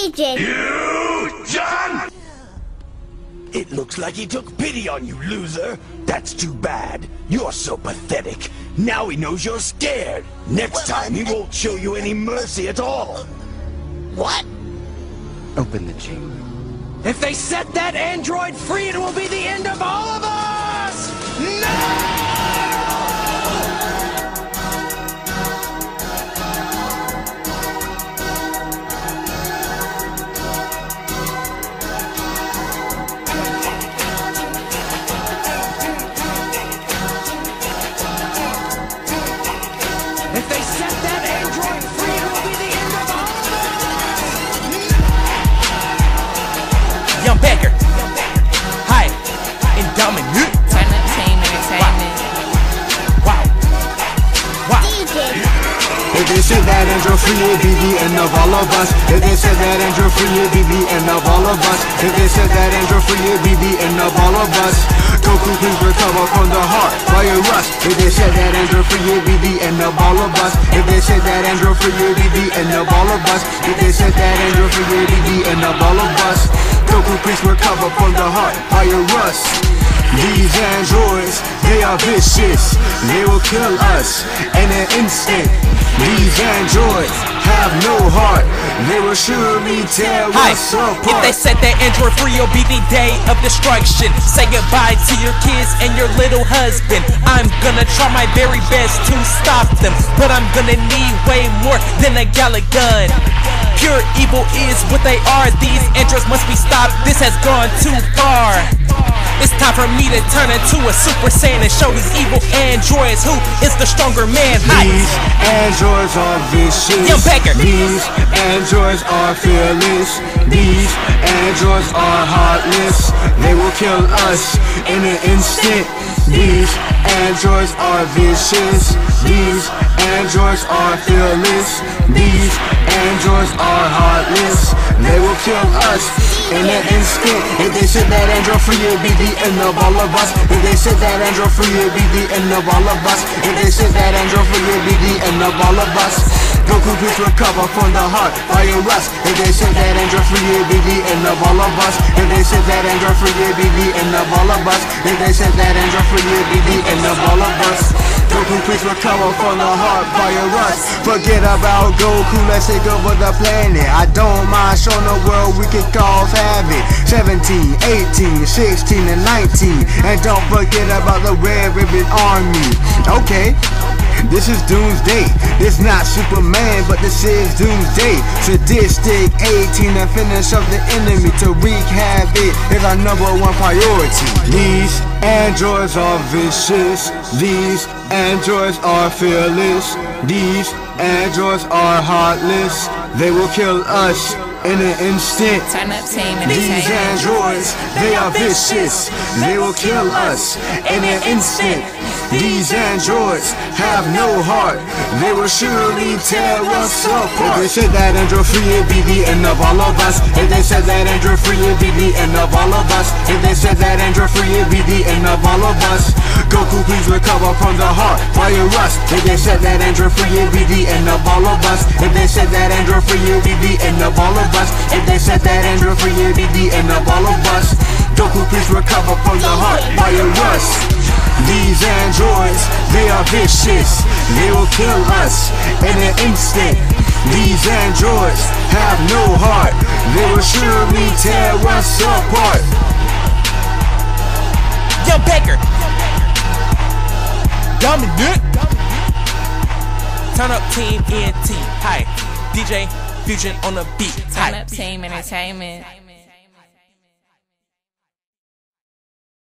DJ. You done? It looks like he took pity on you, loser. That's too bad. You're so pathetic. Now he knows you're scared. Next time he won't show you any mercy at all. What? Open the chamber. If they set that android free, it will be the end of all of us! No! Baker. Hi. Indominant. Turn up team entertainment. Wow. Wow. DJ. If they said that android free, it'd be the end of all of us. If they said that android free, it'd be the end of all of us. If they said that android free, it'd be the end of all of us. Goku, please recover from the heart virus. If they said that android free, it'd be the end of all of us. If they said that android free, it'd be the end of all of us. If they said that android free, it'd be the end of all of us. Goku, please recover from the heart fire rush. These androids, they are vicious. They will kill us in an instant. These androids have no heart. Will surely tear Hi. us If they set that Android free, it'll be the day of destruction. Say goodbye to your kids and your little husband. I'm gonna try my very best to stop them, but I'm gonna need way more than a Galick Gun. Pure evil is what they are. These androids must be stopped. This has gone too far. It's time for me to turn into a Super Saiyan and show these evil androids who is the stronger man. These androids are vicious. Young Baker. These androids are fearless. These androids are heartless. They will kill us in an instant. These androids are vicious. These androids are fearless. These androids are heartless. They will kill us in an instant. If they said that android free, it'd be the end of all of us. If they said that android free, it'd be the end of all of us. If they said that android free, it'd be the end of all of us. Goku, please recover from the heart virus. If they said that android free, it'd be the end of all of us. If they said that android free, it'd be the end of all of us. If they said that android free, it'd be the end of all of us. Goku, please recover from the heart virus. Forget about Goku, let's take over the planet. I don't mind showing the world we can cause havoc. 17, 18, 16, and 19. And don't forget about the Red Ribbon Army. Okay. This is Doomsday. It's not Superman, but this is Doomsday. Sadistic 18 and finish up the enemy to wreak havoc is our number one priority. These androids are vicious. These androids are fearless. These androids are heartless. They will kill us in an instant. Turn up team These androids, they are vicious. They will kill us in an instant. These androids have no heart. They will surely tear us apart. If they said that android free, it'd be the end of all of us. If they said that android free, it'd be the end of all of us. If they said that android free, it'd be the end of all of us. Goku, please recover from the heart fire rush. If they said that android free, it'd be the end of all of us. If they said that android free, it'd be the end of all of us. If they said that android free, it'd be the end of all of us. Goku, please recover from the heart fire rush. These androids, they are vicious. They will kill us in an instant. These androids have no heart. They will surely tear us apart. Young Baker. Dominic. Turn up Team ENT. Hi. DJ Fusion on the beat. Turn Hi. up team entertainment.